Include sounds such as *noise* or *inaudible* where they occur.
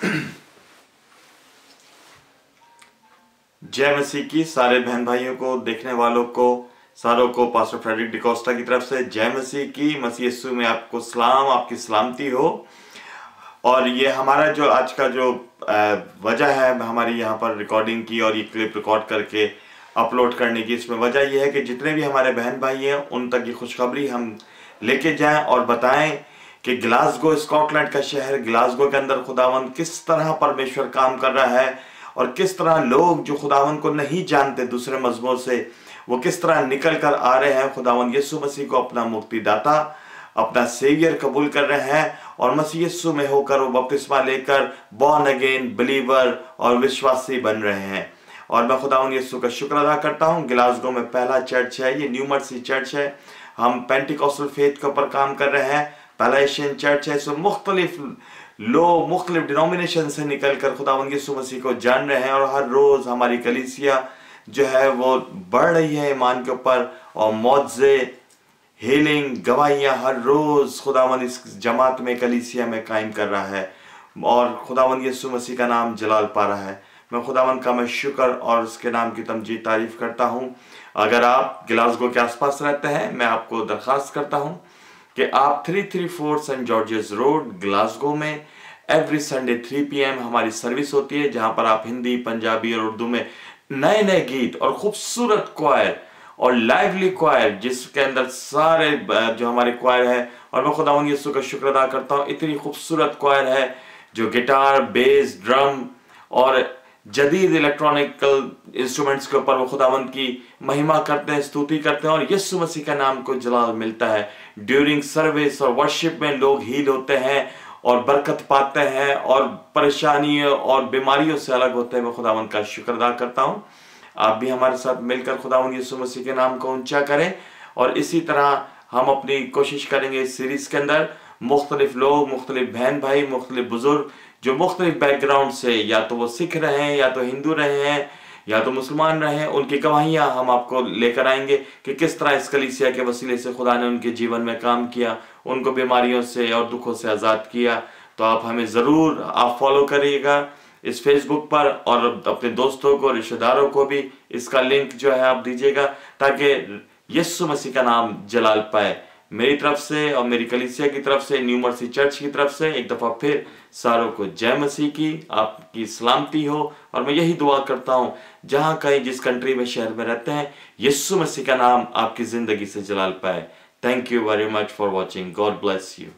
*clears throat* जय मसीह की सारे बहन भाइयों को, देखने वालों को, सारों को पास्टर फ्रेडरिक डिकोस्टा की तरफ़ से जय मसीह की, मसीह यस्सु में आपको सलाम, आपकी सलामती हो। और ये हमारा जो आज का जो वजह है, हमारी यहाँ पर रिकॉर्डिंग की और ये क्लिप रिकॉर्ड करके अपलोड करने की इसमें वजह यह है कि जितने भी हमारे बहन भाई हैं, उन तक ये खुशखबरी हम लेके जाएँ और बताएँ कि ग्लासगो, स्कॉटलैंड का शहर ग्लासगो के अंदर खुदावंद किस तरह परमेश्वर काम कर रहा है और किस तरह लोग जो खुदावंद को नहीं जानते दूसरे मजहबों से, वो किस तरह निकल कर आ रहे हैं? खुदावंद यीशु मसीह को अपना मुक्तिदाता, अपना सेवियर कबूल कर रहे हैं और मसीह यीशु में होकर वो बपतिस्मा लेकर बॉर्न अगेन बिलीवर और विश्वासी बन रहे हैं। और मैं खुदा यीशु का शुक्र अदा करता हूँ। गिलासगो में पहला चर्च है, ये न्यू मर्सी चर्च है। हम पेंटिकॉस्टल फेथ के ऊपर काम कर रहे हैं। पहला एशियन चर्च है इसमें मुख्तलिफ़ लोग, मुख्तलिफ़ डिनोमिनेशन से निकल कर खुदा यीशु मसीह को जान रहे हैं और हर रोज़ हमारी कलीसिया जो है वो बढ़ रही है ईमान के ऊपर और मुआवजे हीलिंग गवाहियाँ हर रोज़ खुदावन इस जमात में, कलीसिया में कायम कर रहा है और खुदावन यीशु मसीह का नाम जलाल पा रहा है। मैं खुदावन का मैं शुक्र और उसके नाम की तमजी तारीफ़ करता हूँ। अगर आप गिलासगो के आसपास रहते हैं, मैं आपको दरख्वास्त करता हूँ। कि आप three three four saint George's road Glasgow में एवरी संडे थ्री पी हमारी सर्विस होती है, जहाँ पर आप हिंदी, पंजाबी और उर्दू में नए नए गीत और खूबसूरत क्वायर और लाइवली क्वायर जिसके अंदर सारे जो हमारे क्वायर है, और मैं खुदा यीशु का शुक्र अदा करता हूँ, इतनी खूबसूरत क्वायर है, जो गिटार बेस ड्रम और जदीद इलेक्ट्रॉनिकल इंस्ट्रूमेंट्स के ऊपर वो खुदावंत की महिमा करते हैं, स्तुति करते हैं और यीशु मसीह का नाम को जलाल मिलता है। ड्यूरिंग सर्विस और वर्शिप में लोग हील होते हैं और बरकत पाते हैं और परेशानी और बीमारियों से अलग होते हैं। मैं खुदावंत का शुक्र अदा करता हूँ। आप भी हमारे साथ मिलकर खुदावंत यीशु मसीह के नाम को ऊँचा करें और इसी तरह हम अपनी कोशिश करेंगे इस सीरीज़ के अंदर। मुख्तलिफ़ लोग, मुख्तलिफ़ बहन भाई, मुख्तलिफ़ बुज़ुर्ग जो मुख्तलिफ़ बैकग्राउंड से या तो वो सिख रहे हैं, या तो हिंदू रहे हैं, या तो मुसलमान रहे हैं, उनकी गवाहियाँ हम आपको लेकर आएँगे कि किस तरह इस कलीसिया के वसीले से खुदा ने उनके जीवन में काम किया, उनको बीमारियों से और दुखों से आज़ाद किया। तो आप हमें ज़रूर, आप फॉलो करिएगा इस फेसबुक पर और अपने दोस्तों को, रिश्तेदारों को भी इसका लिंक जो है आप दीजिएगा ताकि यस्सु मसीह का नाम जलाल पाए। मेरी तरफ़ से और मेरी कलिसिया की तरफ़ से, न्यू मर्सी चर्च की तरफ़ से एक दफ़ा फिर सारों को जय मसीह की, आपकी सलामती हो। और मैं यही दुआ करता हूँ, जहाँ कहीं जिस कंट्री में, शहर में रहते हैं यस्सु मसीह का नाम आपकी ज़िंदगी से जलाल पाए। Thank you very much for watching God bless you